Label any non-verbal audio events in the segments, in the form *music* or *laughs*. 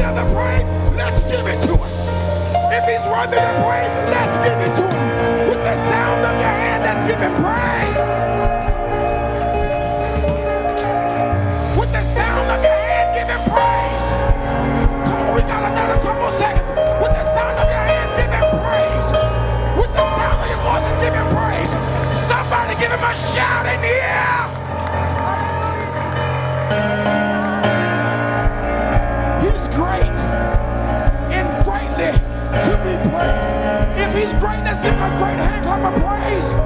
worthy of the praise, let's give it to him. If he's worthy of praise, let's give it to him. With the sound of your hand, let's give him praise. With the sound of your hand, give him praise. Come on, we got another couple seconds. With the sound of your hands, give him praise. With the sound of your voices, give him praise. Somebody give him a shout in the air. let's give him a great hand clap of praise.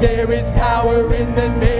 There is power in the name.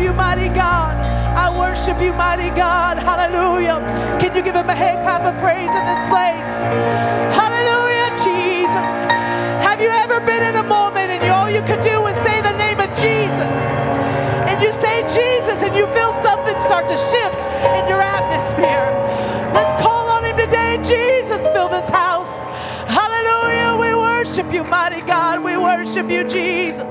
You, mighty God. I worship you, mighty God. Hallelujah. Can you give him a hand clap of praise in this place? Hallelujah, Jesus. Have you ever been in a moment and all you could do was say the name of Jesus? And you say Jesus and you feel something start to shift in your atmosphere. Let's call on him today. Jesus, fill this house. Hallelujah. We worship you, mighty God. We worship you, Jesus.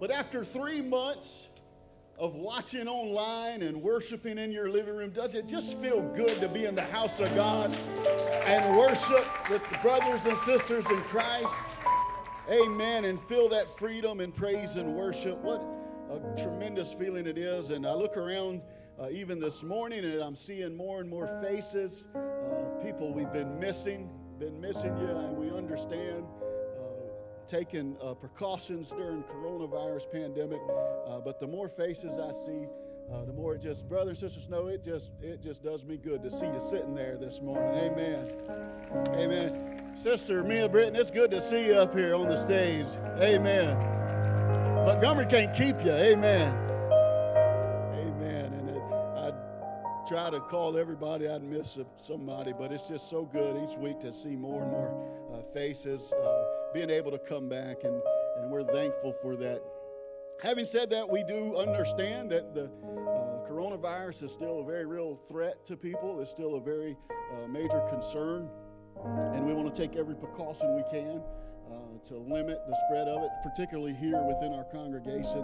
But after three months of watching online and worshiping in your living room, does it just feel good to be in the house of God and worship with the brothers and sisters in Christ? Amen. And feel that freedom and praise and worship. What a tremendous feeling it is. And I look around uh, even this morning and I'm seeing more and more faces, uh, people we've been missing, been missing you, and we understand taking uh, precautions during coronavirus pandemic. Uh, but the more faces I see, uh, the more it just, brother and sister Snow, it just it just does me good to see you sitting there this morning. Amen. Amen. Sister Mia Britton, it's good to see you up here on the stage. Amen. Montgomery can't keep you. Amen. Amen. And it, I try to call everybody. I'd miss somebody, but it's just so good each week to see more and more uh, faces uh, being able to come back, and, and we're thankful for that. Having said that, we do understand that the uh, coronavirus is still a very real threat to people. It's still a very uh, major concern, and we want to take every precaution we can uh, to limit the spread of it, particularly here within our congregation.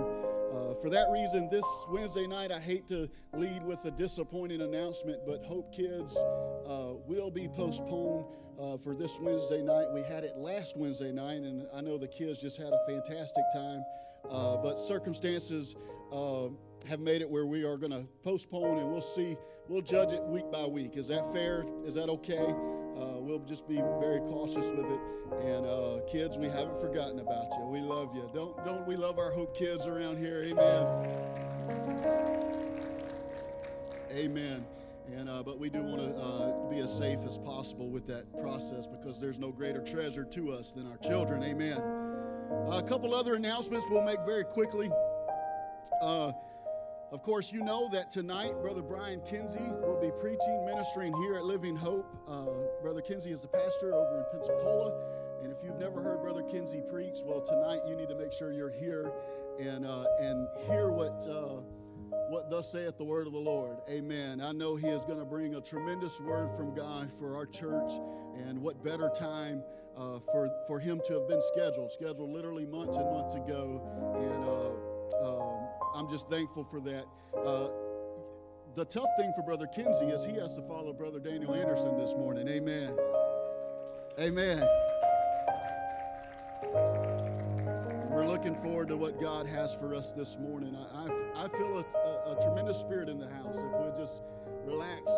Uh, for that reason, this Wednesday night, I hate to lead with a disappointing announcement, but Hope Kids uh, will be postponed uh, for this Wednesday night. We had it last Wednesday night, and I know the kids just had a fantastic time, uh, but circumstances uh, have made it where we are going to postpone, and we'll see. We'll judge it week by week. Is that fair? Is that okay? Uh, we'll just be very cautious with it. And uh, kids, we haven't forgotten about you. We love you. Don't don't we love our Hope kids around here? Amen. Amen. And uh, but we do want to uh, be as safe as possible with that process because there's no greater treasure to us than our children. Amen. a couple other announcements we'll make very quickly. Of course, you know that tonight Brother Brian Kinsey will be preaching, ministering here at Living Hope. Uh, Brother Kinsey is the pastor over in Pensacola. And if you've never heard Brother Kinsey preach, well, tonight you need to make sure you're here and, uh, and hear what, uh, what thus saith the word of the Lord. Amen. I know he is going to bring a tremendous word from God for our church. And what better time uh, for, for him to have been scheduled, scheduled literally months and months ago. And uh, um, I'm just thankful for that. Uh, the tough thing for Brother Kinsey is he has to follow Brother Daniel Anderson this morning. Amen. Amen. We're looking forward to what God has for us this morning. I, I, I feel a, a, a tremendous spirit in the house. If we'll just relax,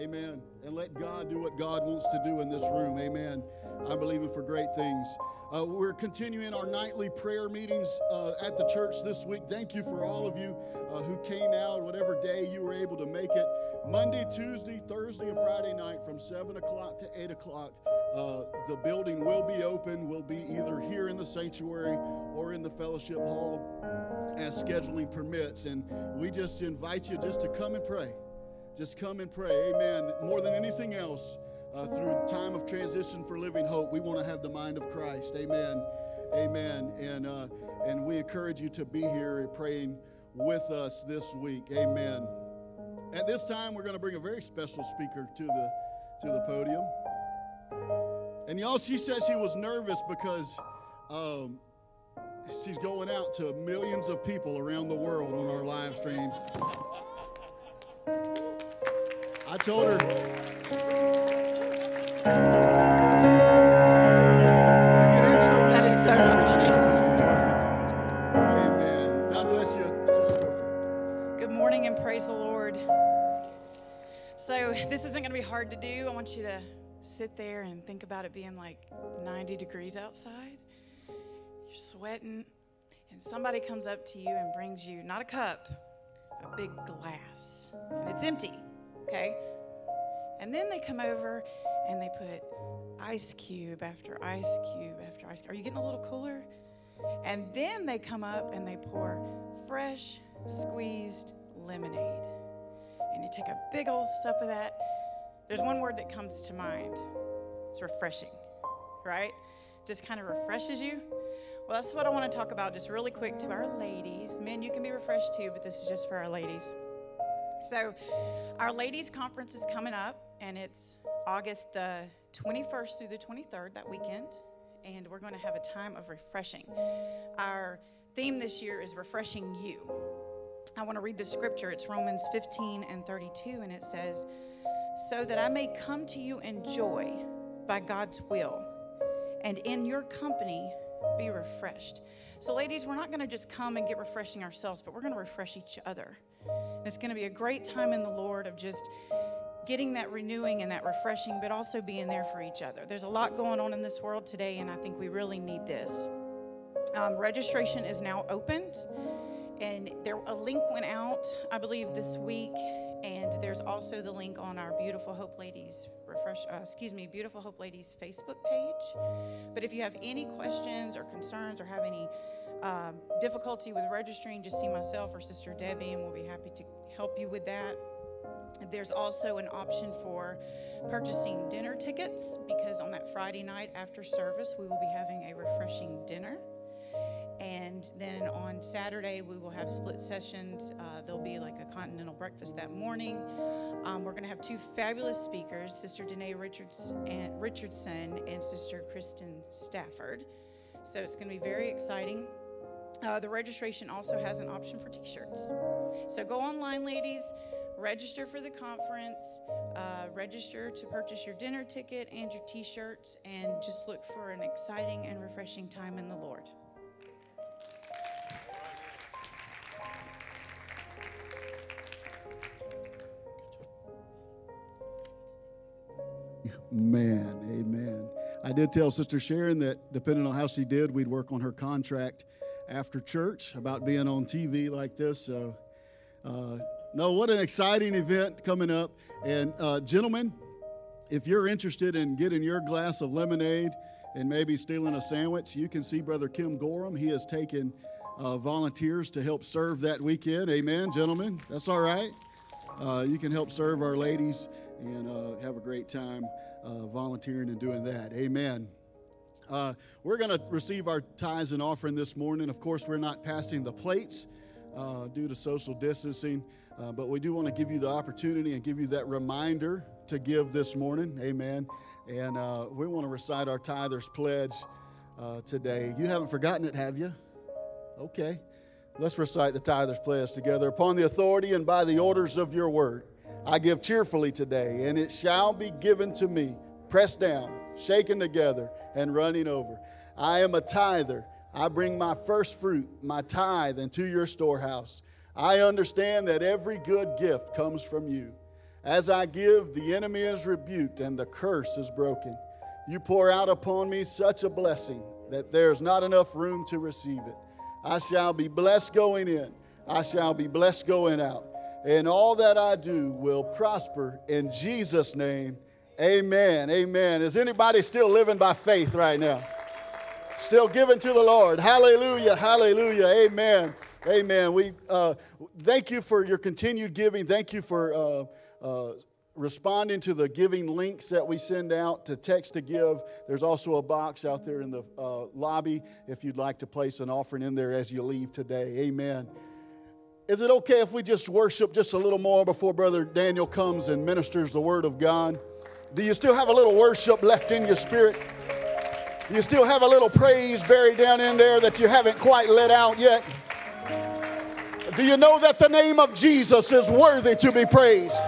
amen, and let God do what God wants to do in this room, amen. I'm believing for great things. Uh, we're continuing our nightly prayer meetings uh, at the church this week. Thank you for all of you uh, who came out, whatever day you were able to make it. Monday, Tuesday, Thursday, and Friday night from 7 o'clock to 8 o'clock. Uh, the building will be open. We'll be either here in the sanctuary or in the fellowship hall as scheduling permits. And we just invite you just to come and pray. Just come and pray. Amen. More than anything else, uh, through time of transition for living hope, we want to have the mind of Christ. Amen. Amen. And uh, and we encourage you to be here praying with us this week. Amen. At this time, we're going to bring a very special speaker to the to the podium. And y'all, she says she was nervous because um, she's going out to millions of people around the world on our live streams. Praise the Lord. So, this isn't going to be hard to do. I want you to sit there and think about it being like 90 degrees outside. You're sweating, and somebody comes up to you and brings you not a cup, a big glass, and it's empty, okay? And then they come over and they put ice cube after ice cube after ice cube. Are you getting a little cooler? And then they come up and they pour fresh squeezed lemonade. And you take a big old sip of that. There's one word that comes to mind it's refreshing, right? Just kind of refreshes you. Well, that's what I want to talk about just really quick to our ladies. Men, you can be refreshed too, but this is just for our ladies. So, our ladies' conference is coming up, and it's August the 21st through the 23rd, that weekend. And we're going to have a time of refreshing. Our theme this year is refreshing you. I want to read the scripture. It's Romans 15 and 32, and it says, So that I may come to you in joy by God's will, and in your company be refreshed. So, ladies, we're not going to just come and get refreshing ourselves, but we're going to refresh each other. And it's going to be a great time in the Lord of just getting that renewing and that refreshing, but also being there for each other. There's a lot going on in this world today, and I think we really need this. Um, registration is now opened, and there a link went out, I believe, this week. And there's also the link on our Beautiful Hope Ladies refresh, uh, excuse me, Beautiful Hope Ladies Facebook page. But if you have any questions or concerns or have any um, difficulty with registering, just see myself or Sister Debbie, and we'll be happy to help you with that. There's also an option for purchasing dinner tickets because on that Friday night after service, we will be having a refreshing dinner. And then on Saturday, we will have split sessions. Uh, there'll be like a continental breakfast that morning. Um, we're going to have two fabulous speakers, Sister Danae Richards and Richardson and Sister Kristen Stafford. So it's going to be very exciting. Uh, the registration also has an option for t shirts. So go online, ladies, register for the conference, uh, register to purchase your dinner ticket and your t shirts, and just look for an exciting and refreshing time in the Lord. Man, amen. I did tell Sister Sharon that depending on how she did, we'd work on her contract after church about being on TV like this. So, uh, no, what an exciting event coming up. And, uh, gentlemen, if you're interested in getting your glass of lemonade and maybe stealing a sandwich, you can see Brother Kim Gorham. He has taken uh, volunteers to help serve that weekend. Amen, gentlemen. That's all right. Uh, you can help serve our ladies and uh, have a great time uh, volunteering and doing that. Amen. Uh, we're going to receive our tithes and offering this morning. Of course, we're not passing the plates uh, due to social distancing, uh, but we do want to give you the opportunity and give you that reminder to give this morning. Amen. And uh, we want to recite our tithers pledge today. You haven't forgotten it, have you? Okay. Let's recite the tither's pledge together. Upon the authority and by the orders of your word, I give cheerfully today, and it shall be given to me, pressed down, shaken together, and running over. I am a tither. I bring my first fruit, my tithe, into your storehouse. I understand that every good gift comes from you. As I give, the enemy is rebuked and the curse is broken. You pour out upon me such a blessing that there's not enough room to receive it. I shall be blessed going in, I shall be blessed going out, and all that I do will prosper in Jesus' name. Amen. Amen. Is anybody still living by faith right now? Still giving to the Lord. Hallelujah. Hallelujah. Amen. Amen. We uh, thank you for your continued giving. Thank you for uh, uh, responding to the giving links that we send out to text to give. There's also a box out there in the uh, lobby if you'd like to place an offering in there as you leave today. Amen. Is it okay if we just worship just a little more before Brother Daniel comes and ministers the Word of God? Do you still have a little worship left in your spirit? You still have a little praise buried down in there that you haven't quite let out yet? Do you know that the name of Jesus is worthy to be praised?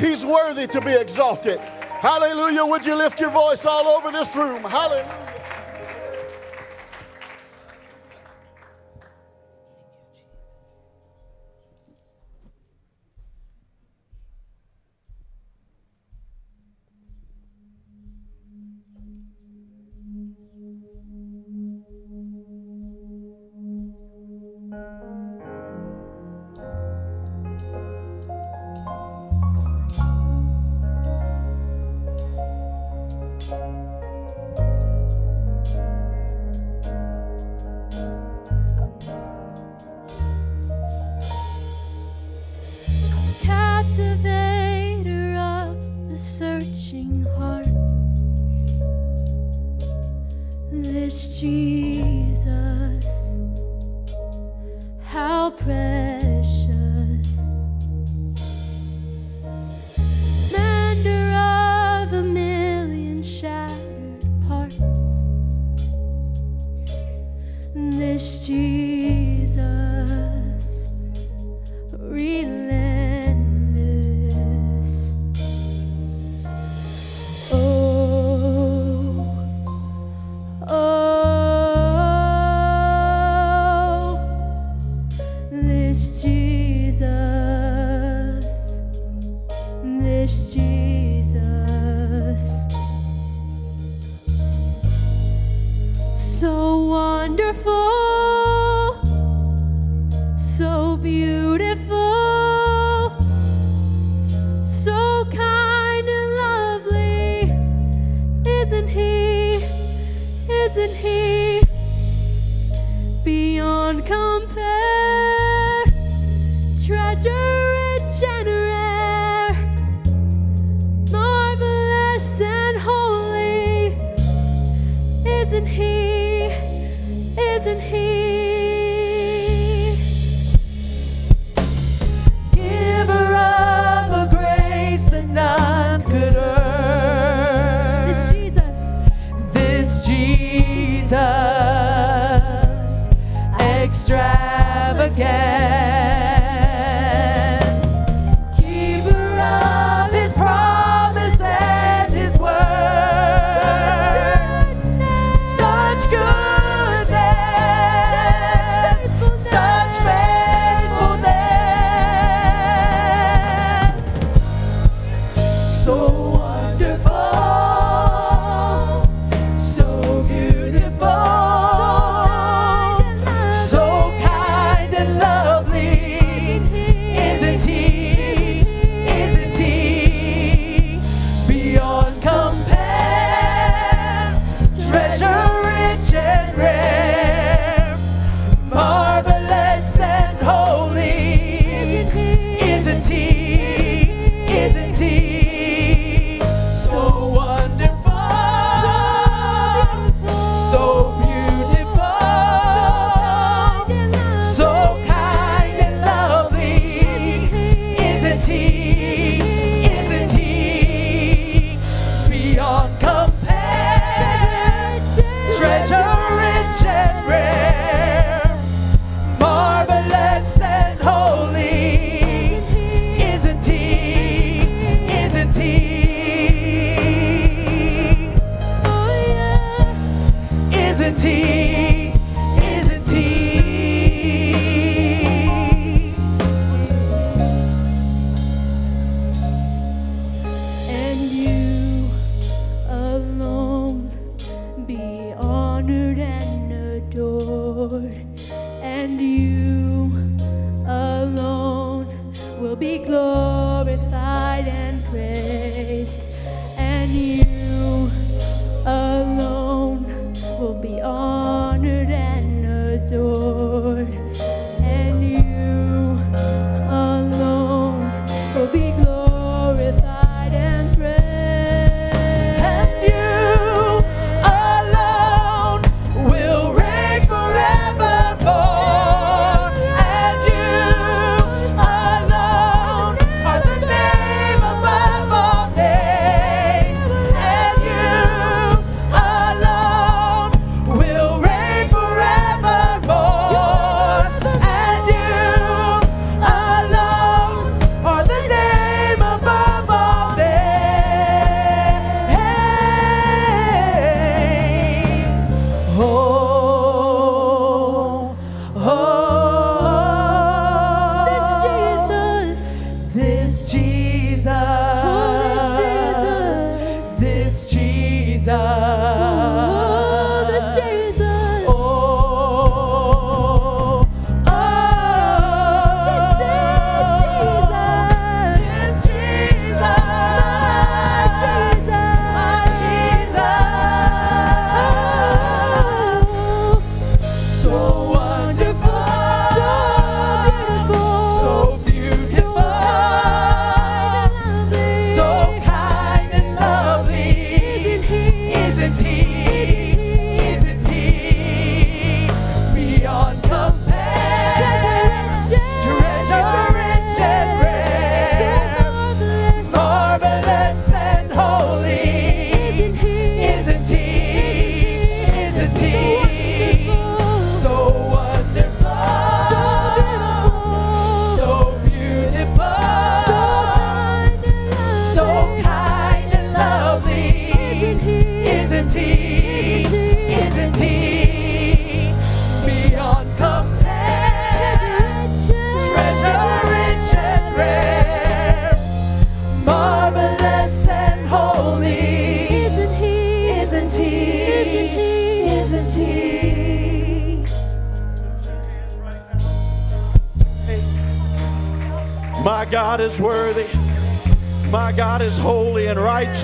He's worthy to be exalted. Hallelujah. Would you lift your voice all over this room? Hallelujah.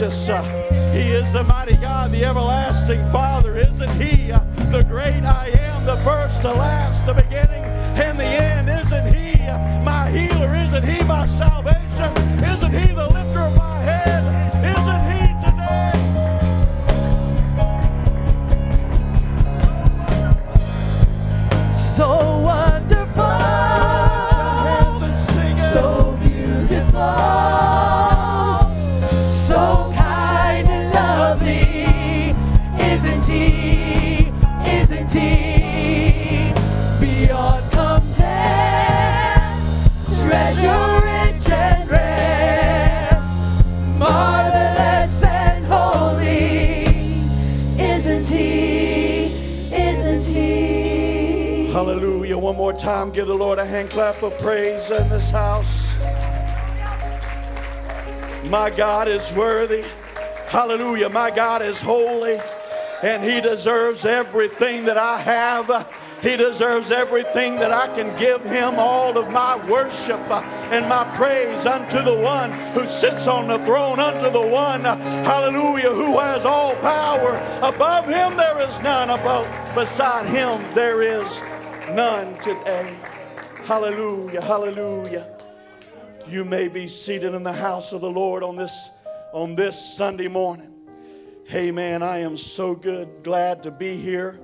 And My God is worthy. Hallelujah. My God is holy, and He deserves everything that I have. He deserves everything that I can give Him, all of my worship and my praise unto the one who sits on the throne, unto the one, hallelujah, who has all power. Above Him there is none, above, beside Him there is none today. Hallelujah, hallelujah. You may be seated in the house of the Lord on this on this Sunday morning. Hey man, I am so good, glad to be here.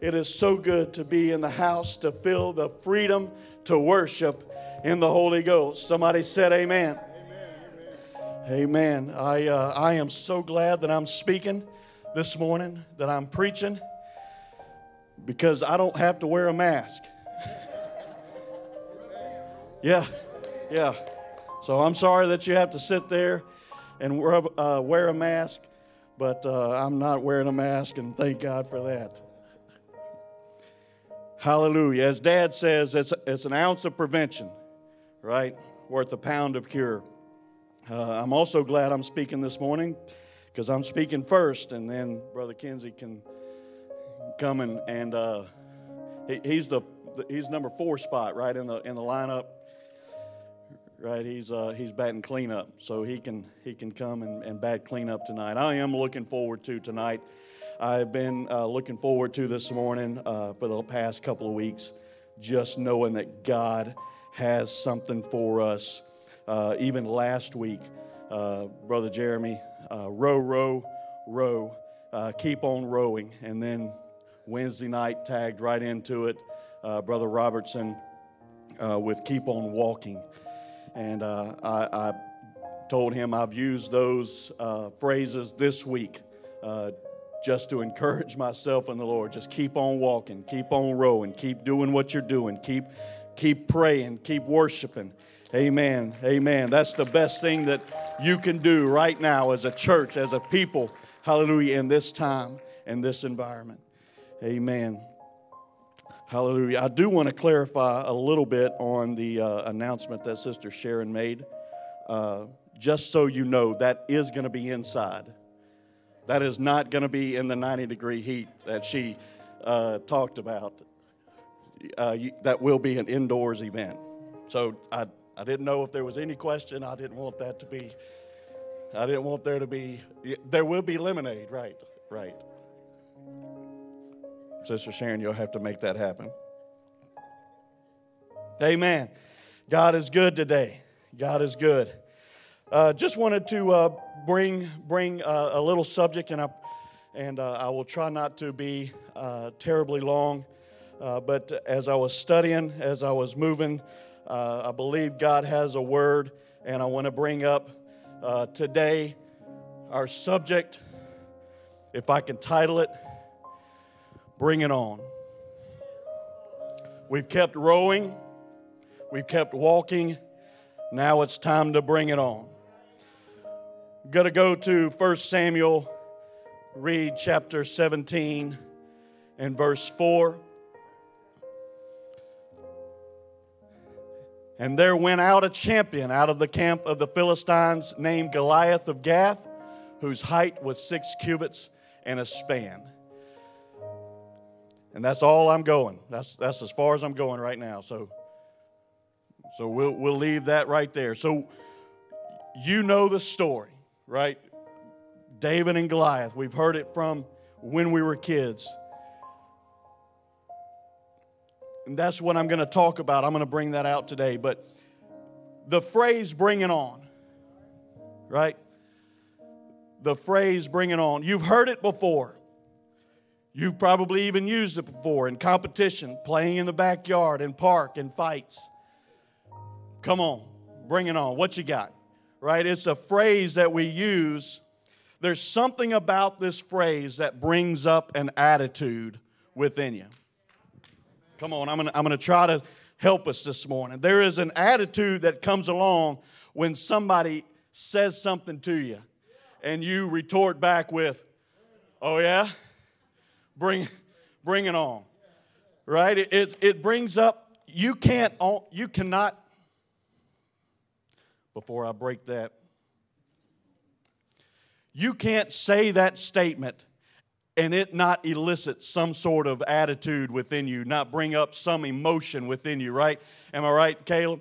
It is so good to be in the house to feel the freedom to worship in the Holy Ghost. Somebody said amen. Amen. amen. I, uh, I am so glad that I'm speaking this morning, that I'm preaching, because I don't have to wear a mask. *laughs* yeah, yeah. So I'm sorry that you have to sit there and wear, uh, wear a mask, but uh, I'm not wearing a mask, and thank God for that. Hallelujah. As Dad says, it's, it's an ounce of prevention, right? Worth a pound of cure. Uh, I'm also glad I'm speaking this morning because I'm speaking first, and then Brother Kinsey can coming, and uh, he, he's the he's number four spot right in the in the lineup. Right, he's uh, he's batting cleanup, so he can he can come and, and bat cleanup tonight. I am looking forward to tonight. I've been uh, looking forward to this morning uh, for the past couple of weeks, just knowing that God has something for us. Uh, even last week, uh, Brother Jeremy, uh, row, row, row, keep on rowing. And then Wednesday night, tagged right into it, Brother Robertson with keep on walking. And uh, I, I, told him I've used those uh, phrases this week uh, just to encourage myself and the Lord. Just keep on walking, keep on rowing, keep doing what you're doing, keep, keep praying, keep worshiping. Amen. Amen. That's the best thing that you can do right now as a church, as a people. Hallelujah. In this time, in this environment. Amen. Hallelujah. I do want to clarify a little bit on the uh, announcement that Sister Sharon made. Uh, just so you know, that is going to be inside. That is not going to be in the 90 degree heat that she uh, talked about. Uh, that will be an indoors event. So I, I didn't know if there was any question. I didn't want that to be, I didn't want there to be, there will be lemonade, right, right. Sister Sharon, you'll have to make that happen. Amen. God is good today. God is good. Uh, just wanted to uh, bring bring uh, a little subject, and I and uh, I will try not to be uh, terribly long. Uh, but as I was studying, as I was moving, I believe God has a word, and I want to bring up today our subject. If I can title it, Bring it on. We've kept rowing, we've kept walking. Now it's time to bring it on. Got to go to 1 Samuel, read chapter 17 and verse 4. And there went out a champion out of the camp of the Philistines named Goliath of Gath, whose height was six cubits and a span. And that's all I'm going. That's, that's as far as I'm going right now. So, so we'll, we'll leave that right there. So you know the story, right? David and Goliath. We've heard it from when we were kids. And that's what I'm going to talk about. I'm going to bring that out today. But the phrase bring it on, right? The phrase bring it on. You've heard it before. You've probably even used it before in competition, playing in the backyard, in park, in fights. Come on, bring it on. What you got? Right? It's a phrase that we use. There's something about this phrase that brings up an attitude within you. Come on, I'm gonna, I'm gonna try to help us this morning. There is an attitude that comes along when somebody says something to you and you retort back with, Oh, yeah? Bring, bring it on. Right? It, it, it brings up, you can't, you cannot, before I break that, you can't say that statement and it not elicit some sort of attitude within you, not bring up some emotion within you, right? Am I right, Caleb?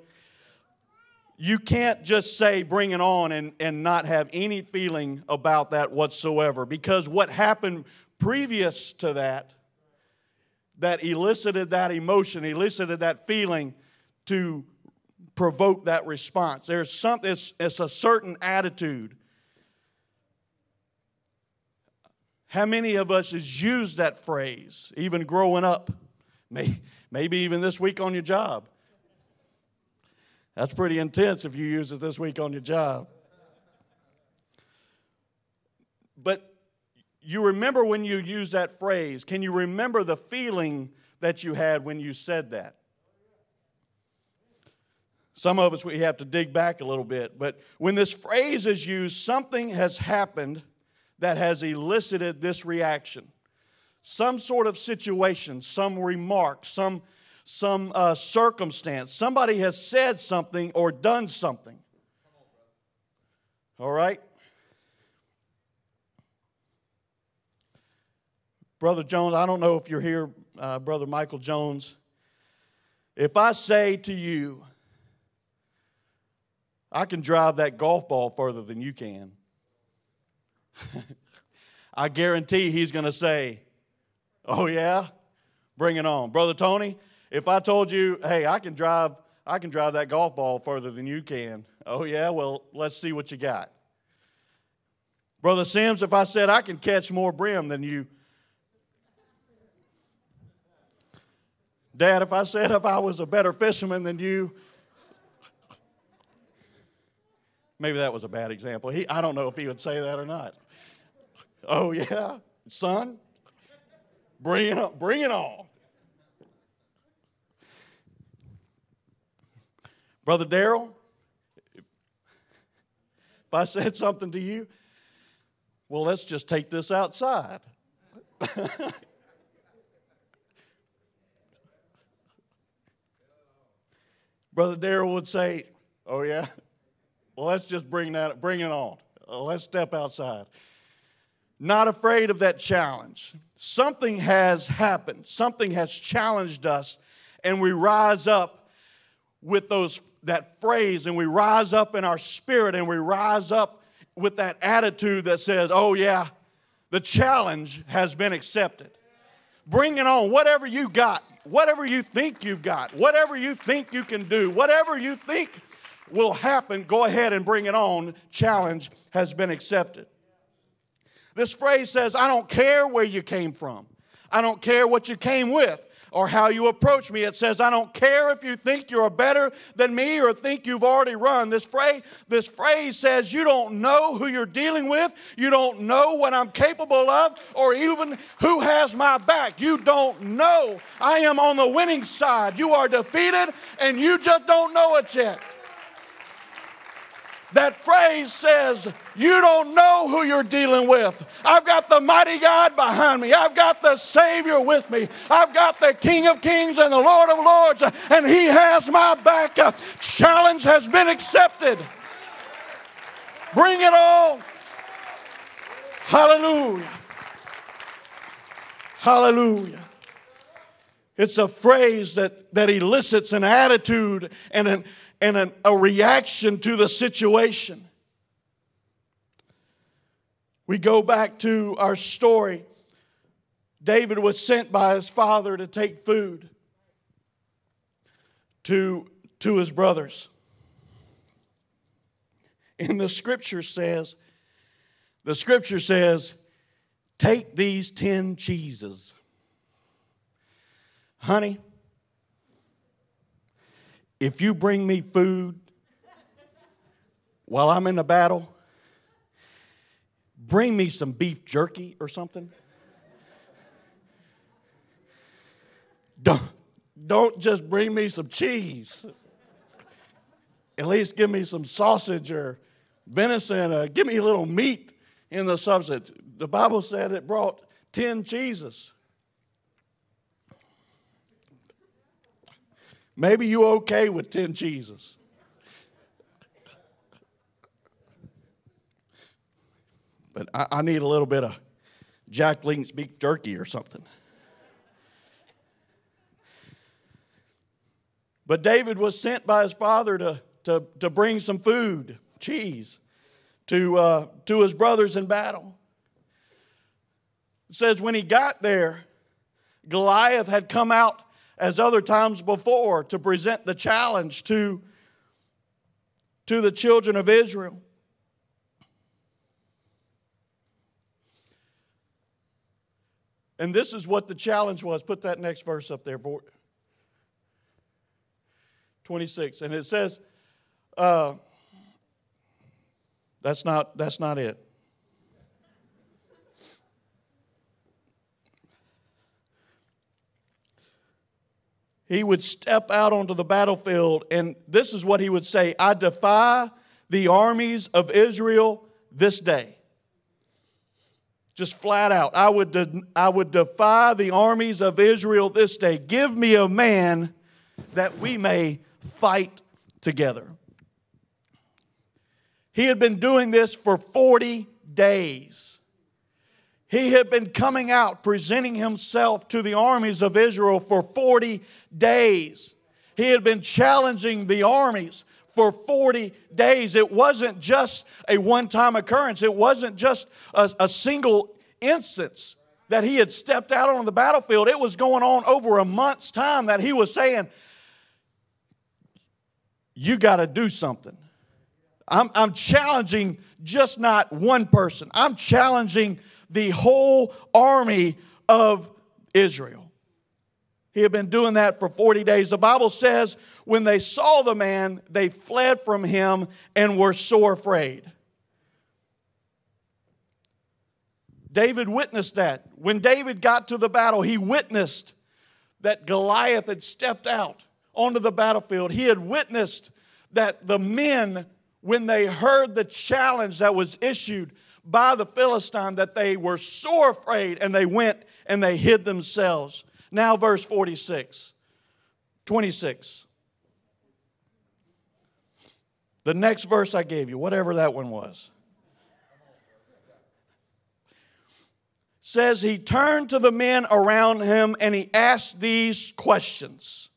You can't just say bring it on and, and not have any feeling about that whatsoever because what happened previous to that that elicited that emotion, elicited that feeling to provoke that response. There's something, it's, it's a certain attitude. How many of us has used that phrase, even growing up? Maybe even this week on your job. That's pretty intense if you use it this week on your job. But you remember when you used that phrase. Can you remember the feeling that you had when you said that? Some of us, we have to dig back a little bit. But when this phrase is used, something has happened that has elicited this reaction. Some sort of situation, some remark, some, some uh, circumstance. Somebody has said something or done something. All right? Brother Jones, I don't know if you're here, uh, Brother Michael Jones. If I say to you, I can drive that golf ball further than you can, *laughs* I guarantee he's going to say, Oh, yeah? Bring it on. Brother Tony, if I told you, hey, I can drive, I can drive that golf ball further than you can. Oh, yeah? Well, let's see what you got. Brother Sims, if I said I can catch more brim than you. Dad, if I said if I was a better fisherman than you, maybe that was a bad example. He, I don't know if he would say that or not. Oh, yeah? Son, bring it on. Bring it on. Brother Daryl, if I said something to you, well, let's just take this outside. *laughs* Brother Daryl would say, Oh, yeah? Well, let's just bring that, bring it on. Let's step outside. Not afraid of that challenge. Something has happened, something has challenged us, and we rise up with those that phrase and we rise up in our spirit and we rise up with that attitude that says, "Oh yeah, the challenge has been accepted." Bring it on. Whatever you got, whatever you think you've got, whatever you think you can do, whatever you think will happen, go ahead and bring it on. Challenge has been accepted. This phrase says, I don't care where you came from. I don't care what you came with or how you approach me. It says, I don't care if you think you're better than me or think you've already run. This phrase, this phrase says, You don't know who you're dealing with. You don't know what I'm capable of or even who has my back. You don't know. I am on the winning side. You are defeated and you just don't know it yet. That phrase says, You don't know who you're dealing with. I've got the mighty God behind me. I've got the Savior with me. I've got the King of Kings and the Lord of Lords, and He has my back. Challenge has been accepted. Bring it on. Hallelujah. Hallelujah. It's a phrase that, that elicits an attitude and an and an, a reaction to the situation. We go back to our story. David was sent by his father to take food to, to his brothers. And the scripture says, the scripture says, take these 10 cheeses. Honey, if you bring me food while I'm in the battle, bring me some beef jerky or something. Don't, don't just bring me some cheese. At least give me some sausage or venison. Uh, give me a little meat in the substance. The Bible said it brought 10 cheeses. Maybe you okay with 10 cheeses. But I, I need a little bit of Jack Link's beef jerky or something. But David was sent by his father to, to, to bring some food, cheese, to, uh, to his brothers in battle. It says when he got there, Goliath had come out as other times before to present the challenge to, to the children of Israel. And this is what the challenge was. Put that next verse up there, 26. And it says, uh, that's not that's not it. He would step out onto the battlefield, and this is what he would say I defy the armies of Israel this day. Just flat out. I would, de- I would defy the armies of Israel this day. Give me a man that we may fight together. He had been doing this for 40 days. He had been coming out, presenting himself to the armies of Israel for 40 days. He had been challenging the armies for 40 days. It wasn't just a one time occurrence, it wasn't just a, a, single instance that he had stepped out on the battlefield. It was going on over a month's time that he was saying, You got to do something. I'm, I'm challenging just not one person, I'm challenging the whole army of Israel. He had been doing that for 40 days. The Bible says when they saw the man, they fled from him and were sore afraid. David witnessed that. When David got to the battle, he witnessed that Goliath had stepped out onto the battlefield. He had witnessed that the men, when they heard the challenge that was issued by the Philistine that they were sore afraid and they went and they hid themselves. Now, verse 46, 26. The next verse I gave you, whatever that one was, says he turned to the men around him and he asked these questions.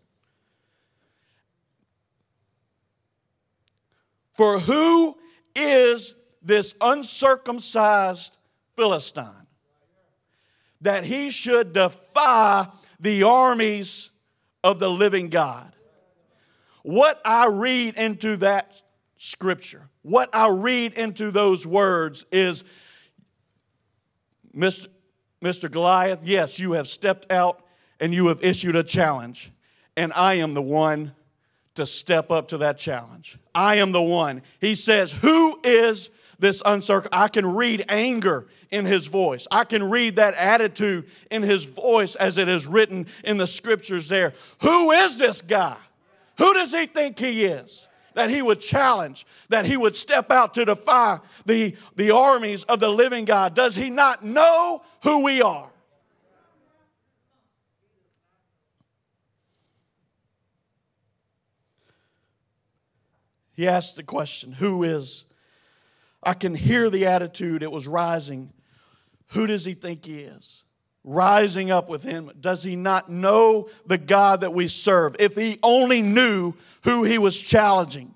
For who is this uncircumcised Philistine that he should defy the armies of the living God. What I read into that scripture, what I read into those words is Mr. Mr. Goliath, yes, you have stepped out and you have issued a challenge, and I am the one to step up to that challenge. I am the one. He says, Who is this uncircumcised. I can read anger in his voice. I can read that attitude in his voice as it is written in the scriptures there. Who is this guy? Who does he think he is? That he would challenge, that he would step out to defy the, the armies of the living God. Does he not know who we are? He asked the question Who is I can hear the attitude. It was rising. Who does he think he is? Rising up with him. Does he not know the God that we serve? If he only knew who he was challenging.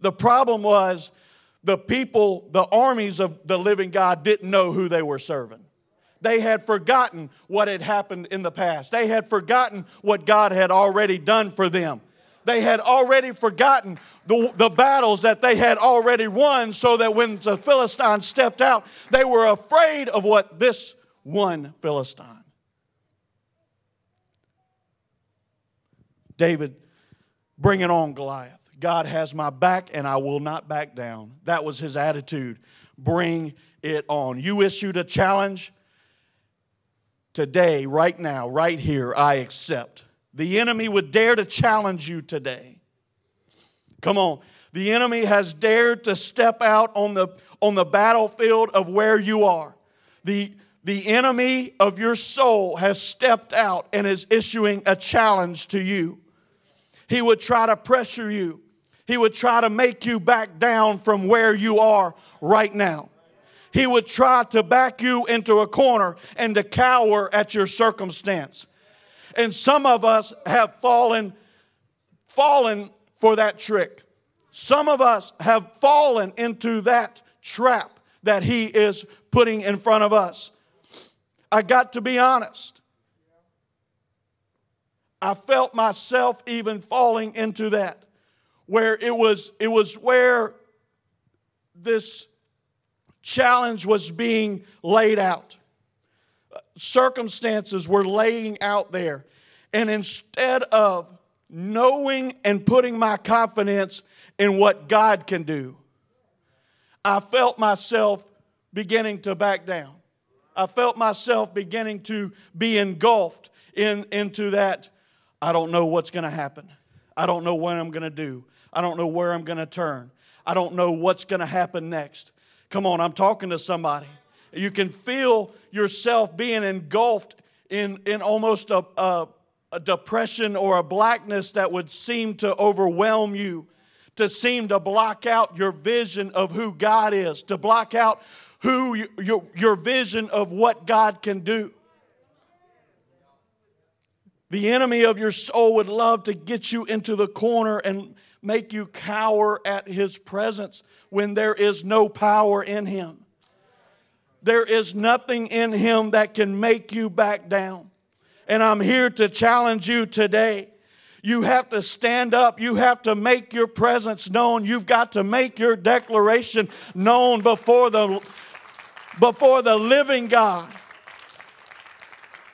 The problem was the people, the armies of the living God didn't know who they were serving. They had forgotten what had happened in the past. They had forgotten what God had already done for them. They had already forgotten the, the battles that they had already won, so that when the Philistines stepped out, they were afraid of what this one Philistine. David, bring it on, Goliath. God has my back and I will not back down. That was his attitude. Bring it on. You issued a challenge. Today, right now, right here, I accept. The enemy would dare to challenge you today. Come on. The enemy has dared to step out on the, on the battlefield of where you are. The, the enemy of your soul has stepped out and is issuing a challenge to you. He would try to pressure you, he would try to make you back down from where you are right now. He would try to back you into a corner and to cower at your circumstance. And some of us have fallen, fallen for that trick. Some of us have fallen into that trap that he is putting in front of us. I got to be honest. I felt myself even falling into that where it was it was where this challenge was being laid out circumstances were laying out there. And instead of knowing and putting my confidence in what God can do, I felt myself beginning to back down. I felt myself beginning to be engulfed in, into that. I don't know what's going to happen. I don't know what I'm going to do. I don't know where I'm going to turn. I don't know what's going to happen next. Come on, I'm talking to somebody. You can feel yourself being engulfed in, in almost a, a, a depression or a blackness that would seem to overwhelm you, to seem to block out your vision of who God is, to block out who you, your, your vision of what God can do. The enemy of your soul would love to get you into the corner and make you cower at his presence when there is no power in him. There is nothing in him that can make you back down. And I'm here to challenge you today. You have to stand up. You have to make your presence known. You've got to make your declaration known before the, before the living God.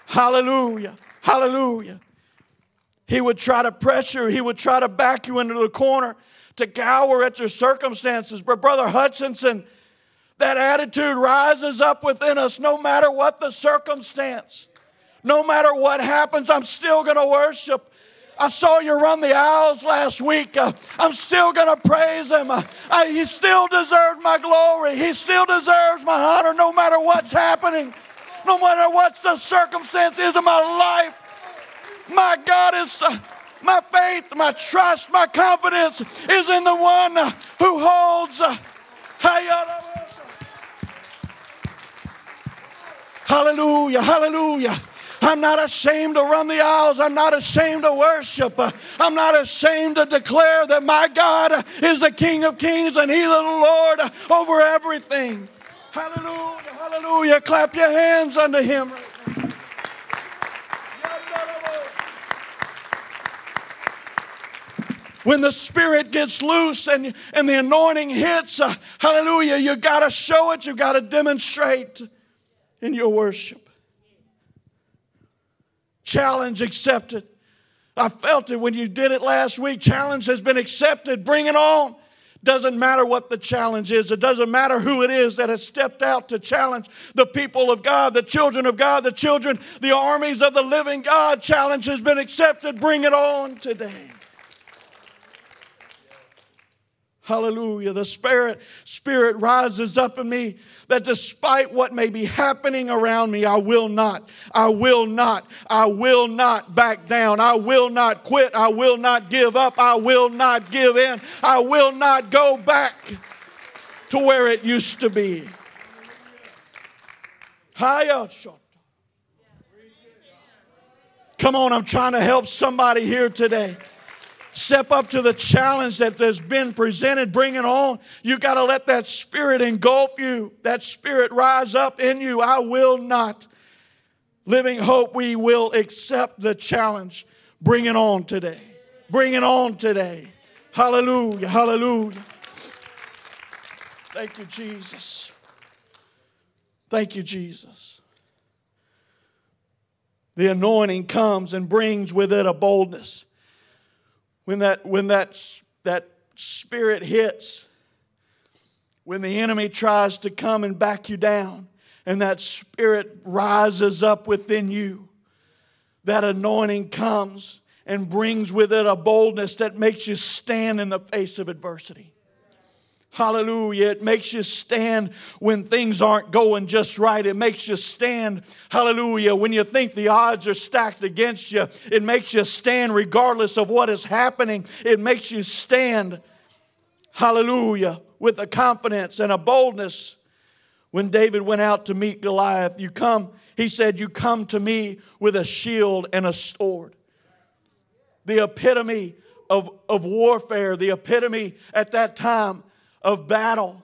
Hallelujah. Hallelujah. He would try to pressure, he would try to back you into the corner to cower at your circumstances. But, Brother Hutchinson, that attitude rises up within us no matter what the circumstance. No matter what happens, I'm still going to worship. I saw you run the aisles last week. Uh, I'm still going to praise him. Uh, he still deserves my glory. He still deserves my honor no matter what's happening, no matter what the circumstance is in my life. My God is. Uh, my faith, my trust, my confidence is in the one who holds. Hallelujah, hallelujah. I'm not ashamed to run the aisles. I'm not ashamed to worship. I'm not ashamed to declare that my God is the King of Kings and He's the Lord over everything. Hallelujah, hallelujah. Clap your hands unto Him. when the Spirit gets loose and, and the anointing hits, uh, hallelujah, you got to show it, you got to demonstrate in your worship. Challenge accepted. I felt it when you did it last week. Challenge has been accepted. Bring it on. Doesn't matter what the challenge is. It doesn't matter who it is that has stepped out to challenge the people of God, the children of God, the children, the armies of the living God. Challenge has been accepted. Bring it on today. Hallelujah. The Spirit, Spirit rises up in me that despite what may be happening around me, I will not, I will not, I will not back down. I will not quit. I will not give up. I will not give in. I will not go back to where it used to be. Come on, I'm trying to help somebody here today. Step up to the challenge that has been presented. Bring it on. You got to let that spirit engulf you, that spirit rise up in you. I will not. Living hope, we will accept the challenge. Bring it on today. Bring it on today. Hallelujah. Hallelujah. Thank you, Jesus. Thank you, Jesus. The anointing comes and brings with it a boldness when that, when that, that spirit hits, when the enemy tries to come and back you down, and that spirit rises up within you, that anointing comes and brings with it a boldness that makes you stand in the face of adversity. Hallelujah. It makes you stand when things aren't going just right. It makes you stand, hallelujah, when you think the odds are stacked against you. It makes you stand regardless of what is happening. It makes you stand, hallelujah, with a confidence and a boldness. When David went out to meet Goliath, you come, he said, You come to me with a shield and a sword. The epitome of, of warfare, the epitome at that time of battle.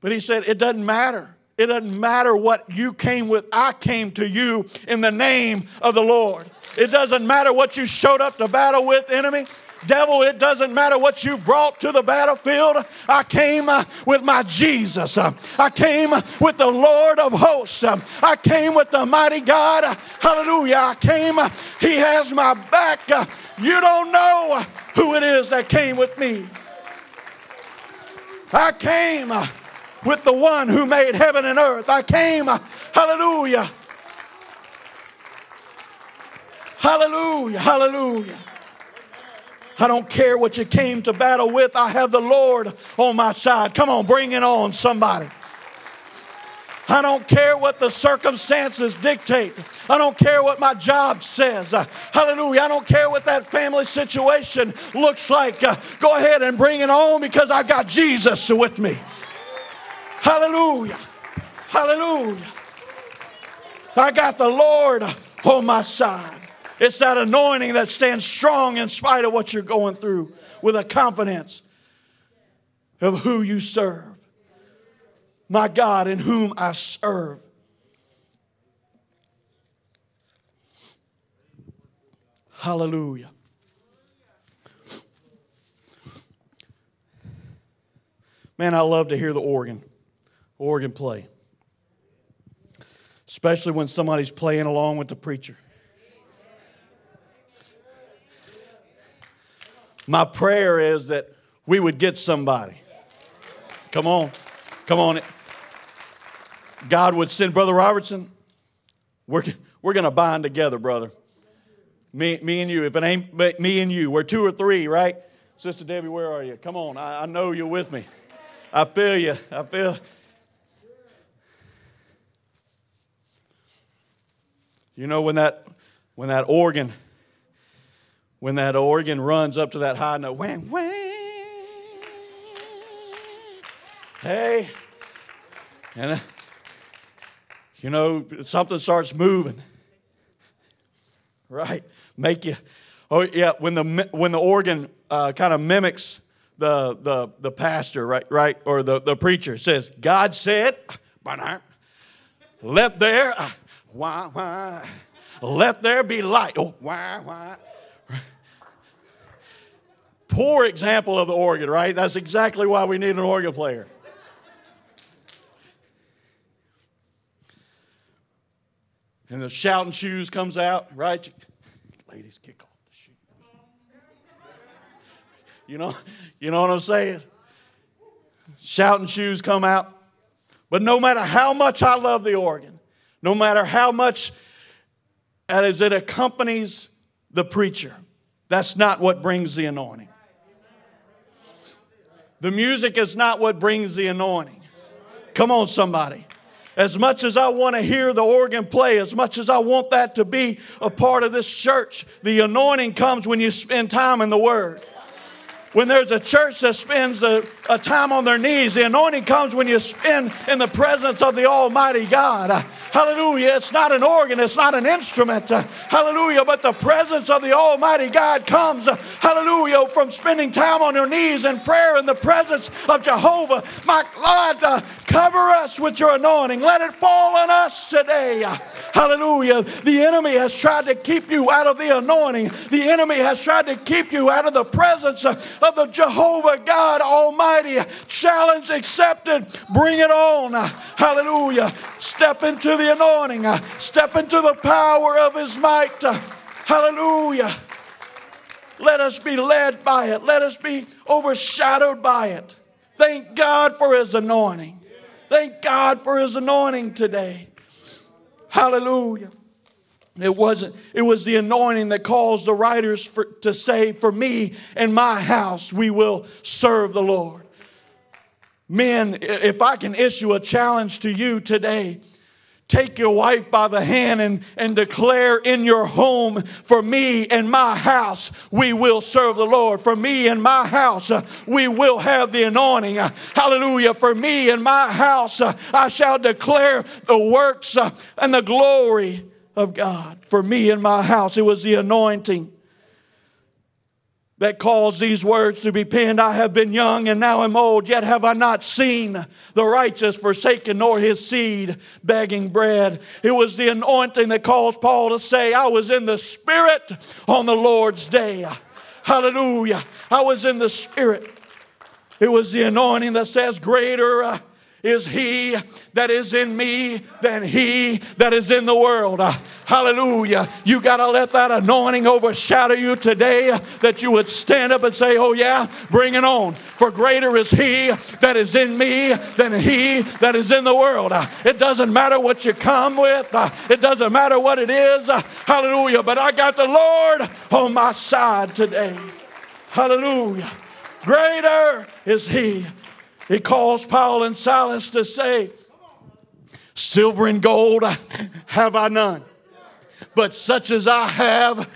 But he said, It doesn't matter. It doesn't matter what you came with. I came to you in the name of the Lord. It doesn't matter what you showed up to battle with, enemy. Devil, it doesn't matter what you brought to the battlefield. I came uh, with my Jesus. Uh, I came with the Lord of hosts. Uh, I came with the mighty God. Hallelujah. I came. He has my back. You don't know who it is that came with me. I came uh, with the one who made heaven and earth. I came, uh, hallelujah. Hallelujah, hallelujah. I don't care what you came to battle with, I have the Lord on my side. Come on, bring it on, somebody. I don't care what the circumstances dictate. I don't care what my job says. Uh, hallelujah. I don't care what that family situation looks like. Uh, go ahead and bring it on because I've got Jesus with me. Hallelujah. Hallelujah. I got the Lord on my side. It's that anointing that stands strong in spite of what you're going through with a confidence of who you serve. My God, in whom I serve. Hallelujah. Man, I love to hear the organ, organ play, especially when somebody's playing along with the preacher. My prayer is that we would get somebody. Come on, come on. God would send Brother Robertson. We're, we're going to bind together, brother. Me, me and you. If it ain't me and you, we're two or three, right? Sister Debbie, where are you? Come on. I, I know you're with me. I feel you. I feel. You know when that when that organ when that organ runs up to that high note, wham, wham. Hey, and uh, you know something starts moving, right? Make you. Oh yeah, when the when the organ uh, kind of mimics the, the, the pastor, right, right, or the, the preacher says, God said, let there, why, why, let there be light. Oh, why, why. Poor example of the organ, right? That's exactly why we need an organ player. And the shouting shoes comes out, right? Ladies, kick off. The shoes. You know, you know what I'm saying? Shouting shoes come out. But no matter how much I love the organ, no matter how much as it accompanies the preacher, that's not what brings the anointing. The music is not what brings the anointing. Come on, somebody. As much as I want to hear the organ play, as much as I want that to be a part of this church, the anointing comes when you spend time in the Word. When there's a church that spends a, a, time on their knees, the anointing comes when you spend in the presence of the Almighty God. Hallelujah. It's not an organ, it's not an instrument. Hallelujah. But the presence of the Almighty God comes, hallelujah, from spending time on your knees in prayer in the presence of Jehovah. My God, uh, cover us with your anointing. Let it fall on us today. Hallelujah. The enemy has tried to keep you out of the anointing, the enemy has tried to keep you out of the presence of the Jehovah God Almighty. Challenge accepted. Bring it on. Hallelujah. Step into the anointing, step into the power of His might. Hallelujah. Let us be led by it, let us be overshadowed by it. Thank God for His anointing. Thank God for His anointing today. Hallelujah. It wasn't, it was the anointing that caused the writers for, to say, For me and my house, we will serve the Lord. Men, if I can issue a challenge to you today, take your wife by the hand and, and declare in your home, For me and my house, we will serve the Lord. For me and my house, uh, we will have the anointing. Uh, hallelujah. For me and my house, uh, I shall declare the works and the glory of God. For me and my house, it was the anointing that caused these words to be penned. I have been young and now am old, yet have I not seen the righteous forsaken nor his seed begging bread. It was the anointing that caused Paul to say, I was in the Spirit on the Lord's day. Hallelujah. I was in the Spirit. It was the anointing that says, Greater uh, is he that is in me than he that is in the world. Uh, hallelujah. You got to let that anointing overshadow you today that you would stand up and say, Oh, yeah, bring it on. For greater is he that is in me than he that is in the world. Uh, it doesn't matter what you come with, uh, it doesn't matter what it is. Hallelujah. But I got the Lord on my side today. Hallelujah. Greater is he it caused Paul and Silas to say, Silver and gold have I none, but such as I have,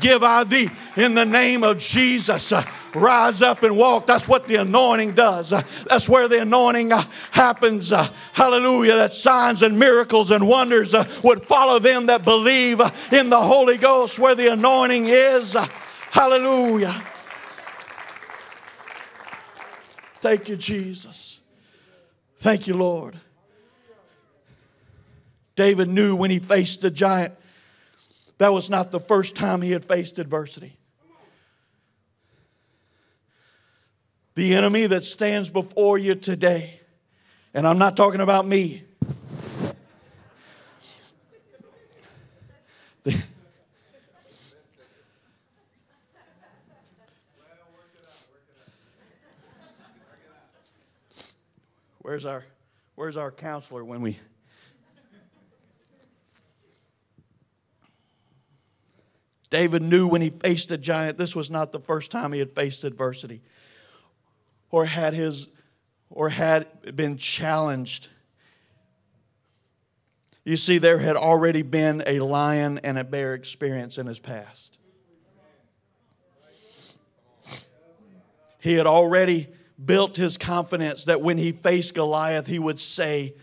give I thee in the name of Jesus. rise up and walk. That's what the anointing does. Uh, That's where the anointing uh, happens. Uh, Hallelujah. That signs and miracles and wonders uh, would follow them that believe uh, in the Holy Ghost, where the anointing is. Uh, Hallelujah. Thank you, Jesus. Thank you, Lord. David knew when he faced the giant, that was not the first time he had faced adversity. The enemy that stands before you today, and I'm not talking about me. *laughs* The- Where's our where's our counselor when we David knew when he faced a giant, this was not the first time he had faced adversity or had his or had been challenged. You see, there had already been a lion and a bear experience in his past. He had already built his confidence that when he faced Goliath, he would say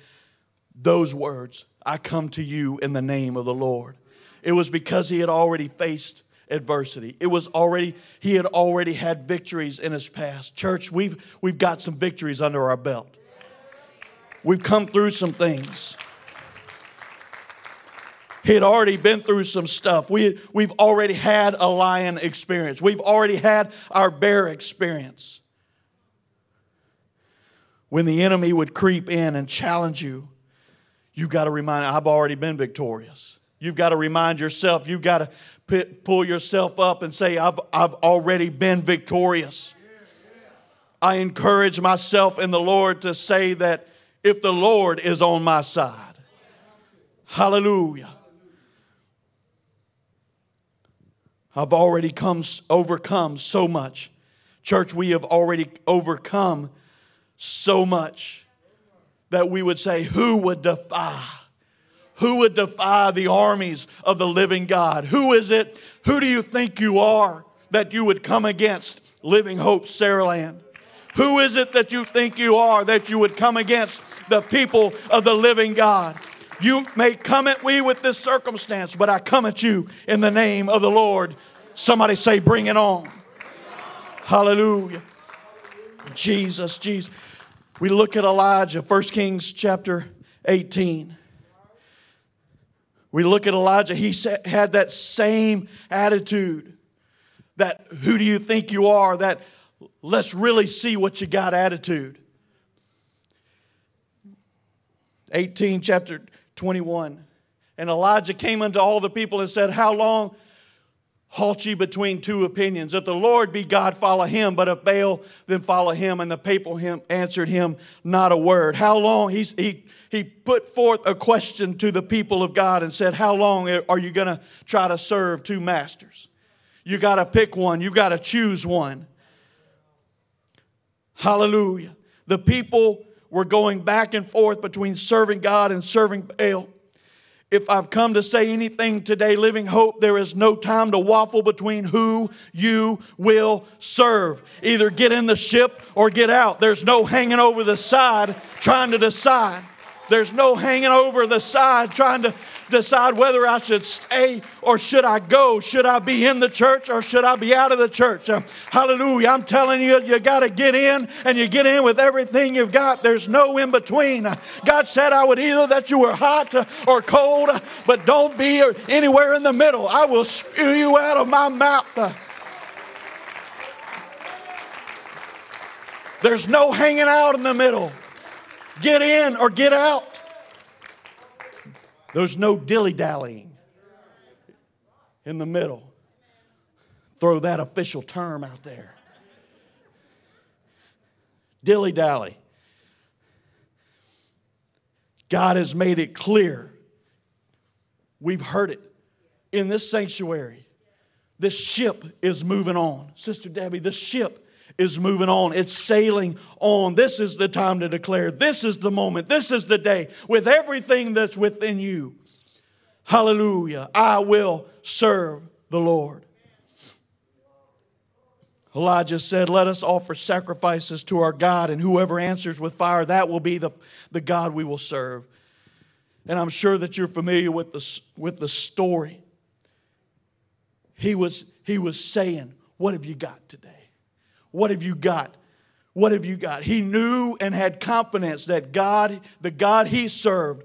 those words I come to you in the name of the Lord. It was because he had already faced adversity. It was already, he had already had victories in his past. Church, we've, we've got some victories under our belt. We've come through some things. He had already been through some stuff. We, we've already had a lion experience. We've already had our bear experience. When the enemy would creep in and challenge you, you've got to remind, I've already been victorious. You've got to remind yourself, you've got to put, pull yourself up and say, I've, I've already been victorious. I encourage myself in the Lord to say that if the Lord is on my side, hallelujah. I've already come, overcome so much. Church, we have already overcome so much that we would say, Who would defy? Who would defy the armies of the living God? Who is it? Who do you think you are that you would come against Living Hope Saraland? Who is it that you think you are that you would come against the people of the living God? You may come at me with this circumstance, but I come at you in the name of the Lord. Somebody say, Bring it on. Hallelujah. Jesus, Jesus. We look at Elijah, 1 Kings chapter 18. We look at Elijah, he had that same attitude. That who do you think you are? That let's really see what you got attitude. 18, chapter 21. And Elijah came unto all the people and said, How long halt ye between two opinions? If the Lord be God, follow him, but if Baal, then follow him. And the people him, answered him not a word. How long? He's, he, he put forth a question to the people of God and said, How long are you going to try to serve two masters? You got to pick one, you got to choose one. Hallelujah. The people were going back and forth between serving God and serving Baal. If I've come to say anything today, Living Hope, there is no time to waffle between who you will serve. Either get in the ship or get out. There's no hanging over the side trying to decide. There's no hanging over the side trying to decide whether I should stay or should I go. Should I be in the church or should I be out of the church? Uh, hallelujah. I'm telling you, you got to get in and you get in with everything you've got. There's no in between. God said I would either that you were hot or cold, but don't be anywhere in the middle. I will spew you out of my mouth. There's no hanging out in the middle. Get in or get out. There's no dilly dallying in the middle. Throw that official term out there. Dilly dally. God has made it clear. We've heard it in this sanctuary. This ship is moving on. Sister Debbie, this ship is moving on. It's sailing on. This is the time to declare. This is the moment. This is the day with everything that's within you. Hallelujah. I will serve the Lord. Elijah said, Let us offer sacrifices to our God, and whoever answers with fire, that will be the, the God we will serve. And I'm sure that you're familiar with the, with the story. He was, he was saying, What have you got today? What have you got? What have you got? He knew and had confidence that God, the God he served,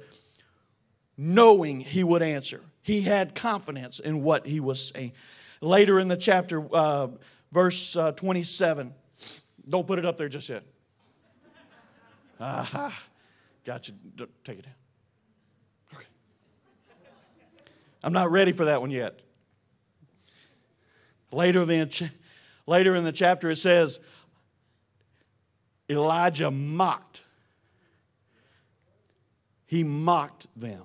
knowing he would answer. He had confidence in what he was saying. Later in the chapter, uh, verse uh, 27. Don't put it up there just yet. Aha. Got you. Take it down. Okay. I'm not ready for that one yet. Later, then, later in the chapter, it says Elijah mocked. He mocked them.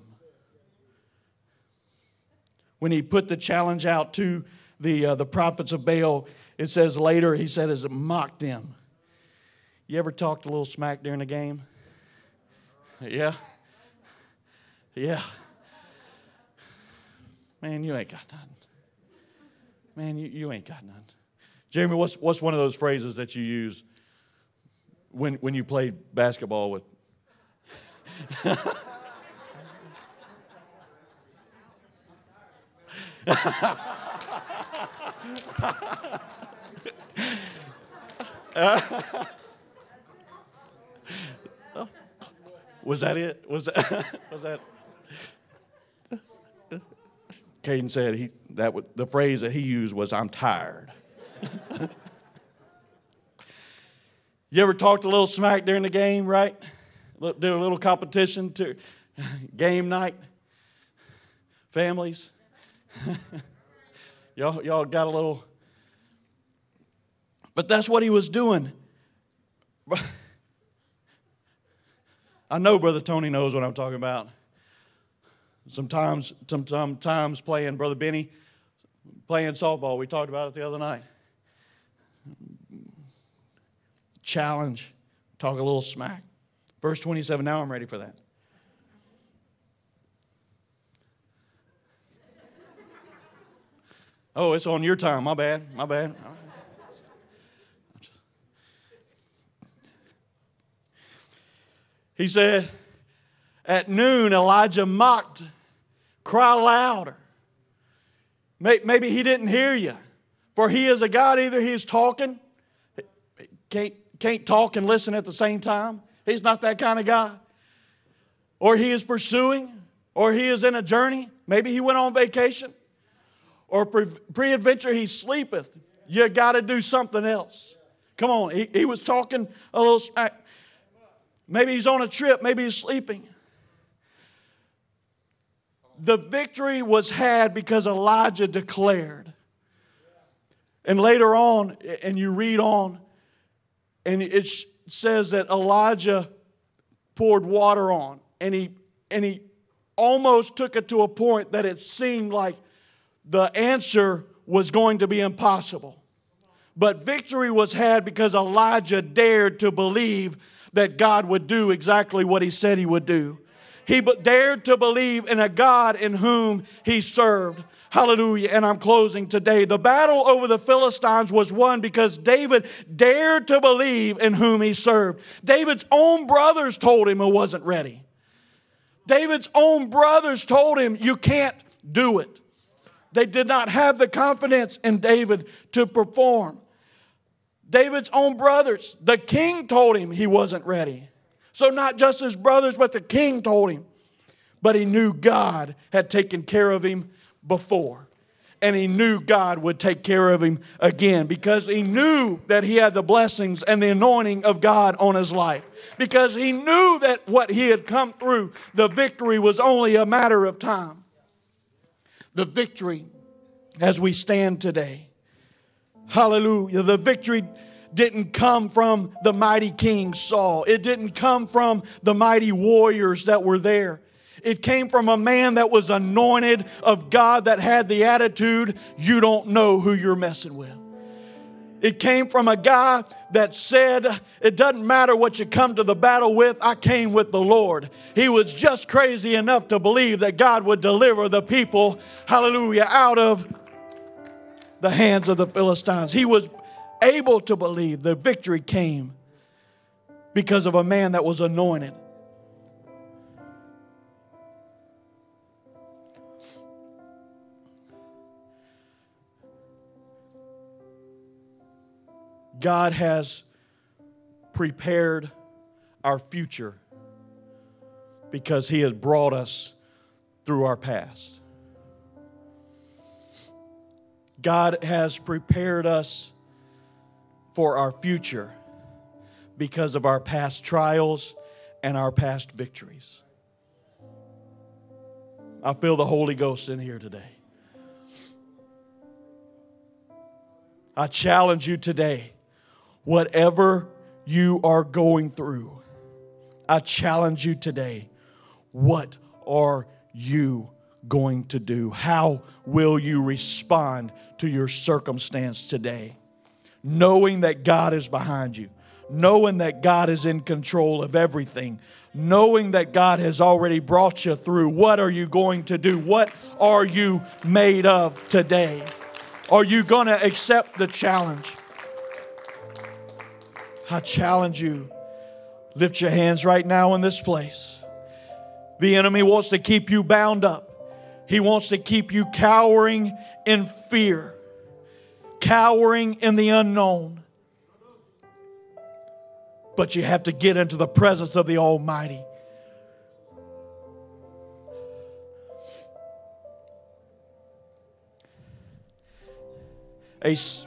When he put the challenge out to the, uh, the prophets of Baal, it says later, he said, as it mocked them. You ever talked a little smack during a game? Yeah? Yeah. Man, you ain't got nothing. Man, you, you ain't got nothing. Jeremy, what's, what's one of those phrases that you use when, when you played basketball with? was that it? Was that? *laughs* Was that? Caden said he that the phrase that he used was "I'm tired." *laughs* you ever talked a little smack during the game, right? Do a little competition to *laughs* game night. Families, *laughs* y'all, y'all got a little but that's what he was doing. I know Brother Tony knows what I'm talking about. Sometimes, sometimes playing, Brother Benny, playing softball. We talked about it the other night. Challenge, talk a little smack. Verse 27, now I'm ready for that. Oh, it's on your time. My bad. My bad. He said, At noon, Elijah mocked, cry louder. Maybe he didn't hear you. For he is a God, either he is talking, can't, can't talk and listen at the same time. He's not that kind of guy. Or he is pursuing, or he is in a journey. Maybe he went on vacation. Or pre adventure, he sleepeth. You got to do something else. Come on, he, he was talking a little Maybe he's on a trip, maybe he's sleeping. The victory was had because Elijah declared. And later on, and you read on, and it says that Elijah poured water on, and he and he almost took it to a point that it seemed like the answer was going to be impossible. But victory was had because Elijah dared to believe that God would do exactly what he said he would do. He dared to believe in a God in whom he served. Hallelujah. And I'm closing today. The battle over the Philistines was won because David dared to believe in whom he served. David's own brothers told him he wasn't ready. David's own brothers told him, You can't do it. They did not have the confidence in David to perform. David's own brothers, the king told him he wasn't ready. So, not just his brothers, but the king told him. But he knew God had taken care of him before. And he knew God would take care of him again because he knew that he had the blessings and the anointing of God on his life. Because he knew that what he had come through, the victory was only a matter of time. The victory as we stand today. Hallelujah. The victory didn't come from the mighty king Saul. It didn't come from the mighty warriors that were there. It came from a man that was anointed of God that had the attitude, you don't know who you're messing with. It came from a guy that said, It doesn't matter what you come to the battle with, I came with the Lord. He was just crazy enough to believe that God would deliver the people, hallelujah, out of the hands of the Philistines. He was able to believe. The victory came because of a man that was anointed. God has prepared our future because He has brought us through our past. God has prepared us for our future because of our past trials and our past victories. I feel the Holy Ghost in here today. I challenge you today, whatever you are going through, I challenge you today, what are you going to do? How will you respond to your circumstance today? Knowing that God is behind you, knowing that God is in control of everything, knowing that God has already brought you through. What are you going to do? What are you made of today? Are you going to accept the challenge? I challenge you. Lift your hands right now in this place. The enemy wants to keep you bound up. He wants to keep you cowering in fear, cowering in the unknown. But you have to get into the presence of the Almighty. Ace.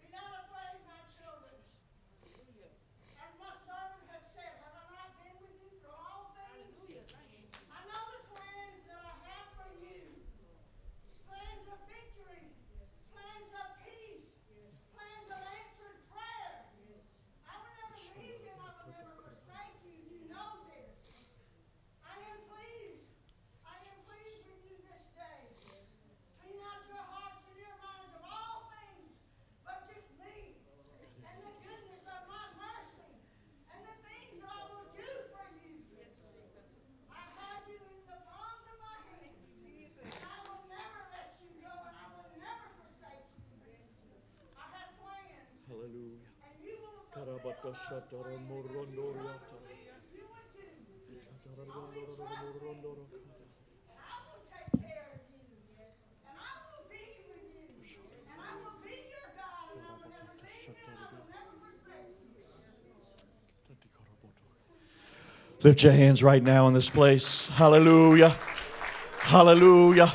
Be not afraid, my children. As my servant has said, have I not been with you through all things? I know the plans that I have for you. Plans of victory, plans of peace, plans of answered prayer. I will never leave you and I will never forsake you. You know this. I am pleased. I am pleased with you this day. Clean out your hearts and your minds of all things but just me and the goodness of my mercy and the things that I will do for you. I have you in the palms of my hand. And I will never let you go and I will never forsake you. I have plans Hallelujah. and you will fulfill those plans. You would do. Only trust me. And I will take care of you. And I will be with you. And I will be your God. And I will never leave you. And I will never Lift your hands right now in this place. Hallelujah. Hallelujah.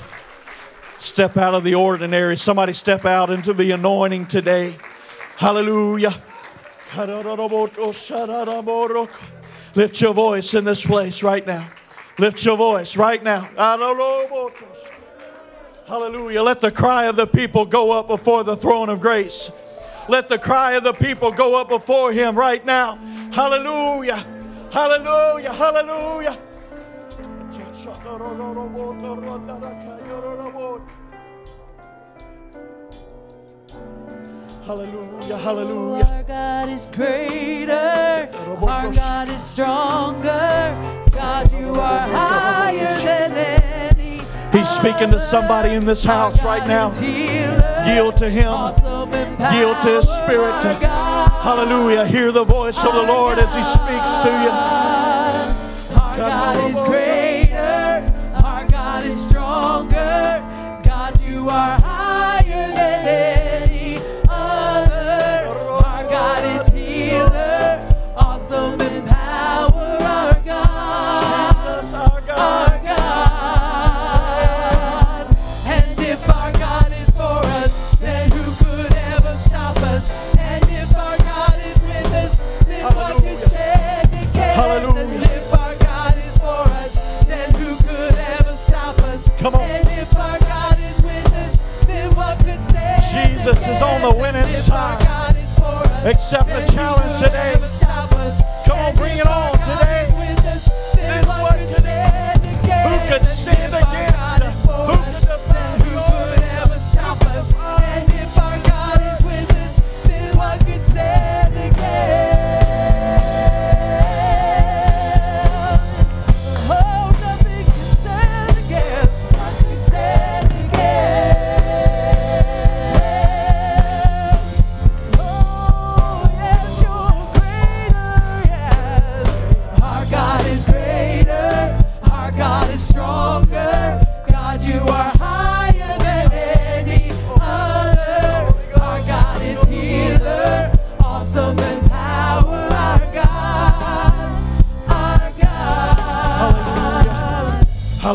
Step out of the ordinary. Somebody step out into the anointing today. Hallelujah. Lift your voice in this place right now. Lift your voice right now. Hallelujah. Let the cry of the people go up before the throne of grace. Let the cry of the people go up before him right now. Hallelujah. Hallelujah. Hallelujah. Hallelujah. Hallelujah. Our God is greater. Our God is stronger. God, you are higher than any. He's speaking to somebody in this house right now. Yield to him. Yield to his spirit. Hallelujah. Hear the voice of the Lord as he speaks to you. Our God is greater. Our God is stronger. God, you are Jesus. Is on the winning side. Accept the challenge today. Come on, bring it on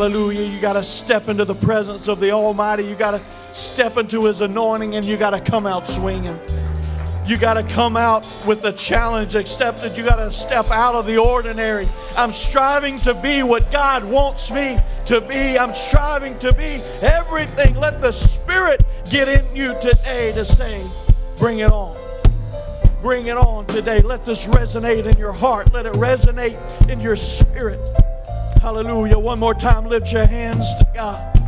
Hallelujah. You got to step into the presence of the Almighty. You got to step into His anointing and you got to come out swinging. You got to come out with the challenge accepted. You got to step out of the ordinary. I'm striving to be what God wants me to be. I'm striving to be everything. Let the Spirit get in you today to say, Bring it on. Bring it on today. Let this resonate in your heart. Let it resonate in your spirit. Hallelujah. One more time, lift your hands to God.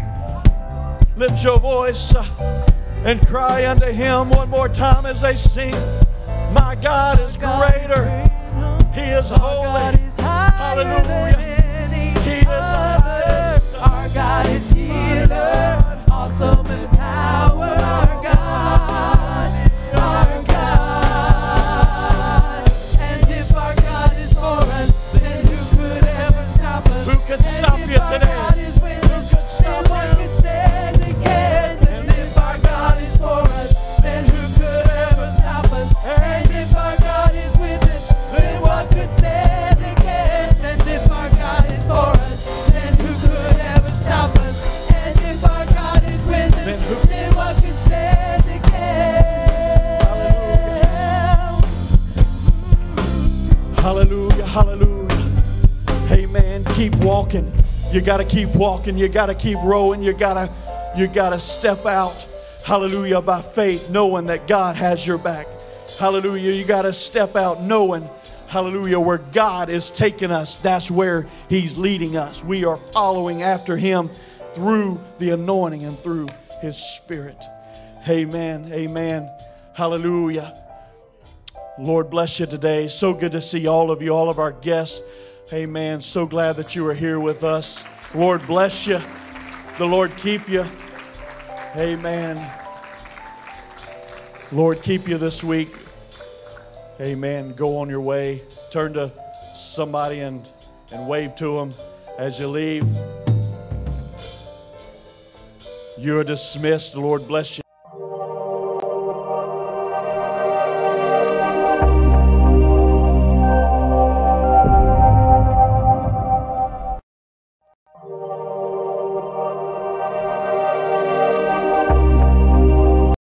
Lift your voice and cry unto Him one more time as they sing. My God is greater. He is holy. Hallelujah. He is. Our God is healer, awesome in power. You got to keep walking. You got to keep rowing. You got to you got to step out. Hallelujah by faith knowing that God has your back. Hallelujah. You got to step out knowing hallelujah where God is taking us. That's where he's leading us. We are following after him through the anointing and through his spirit. Amen. Amen. Hallelujah. Lord bless you today. So good to see all of you, all of our guests. Amen. So glad that you are here with us. Lord bless you. The Lord keep you. Amen. Lord keep you this week. Amen. Go on your way. Turn to somebody and, and wave to them as you leave. You are dismissed. The Lord bless you.